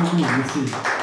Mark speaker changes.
Speaker 1: 상승你 아.